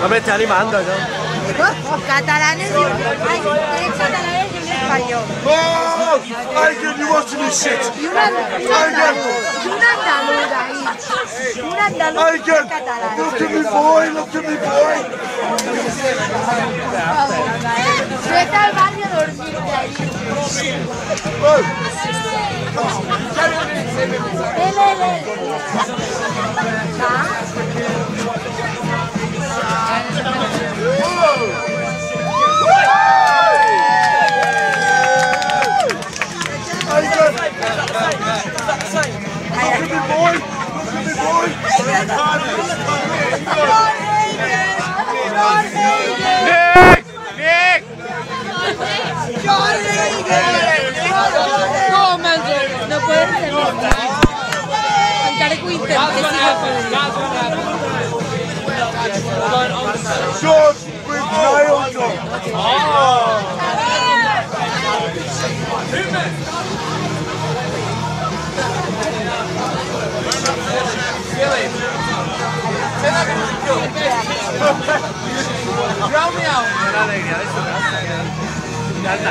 La mete animando, ¿no? Catalanes y... Ay, es catalanes y un español. Oh! Aigen, you watching this shit? Y un andaluz, y un andaluz ahí. Un andaluz Aigen, catalán. look at me boy, look at me boy. No, manco, no puede ser. Encara que ho intenti, sí que podria. George, we've nailed them. Una alegría de esta casa, que- Ya está,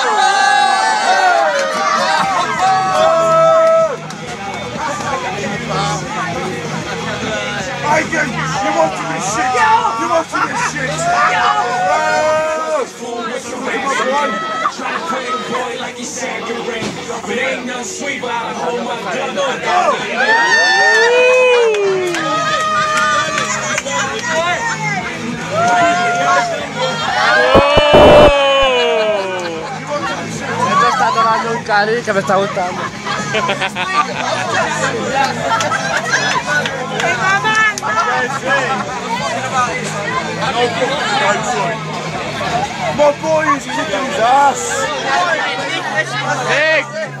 ain't no sweet vibe. Está cari que me está gustando. Mas isso, se utilizasse! Ei!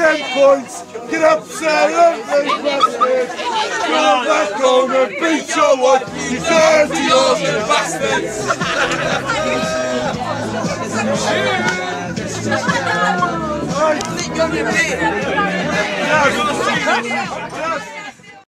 Ten points. Get up, bastards. Go back home and beat your wife. You dirty old bastards. Right.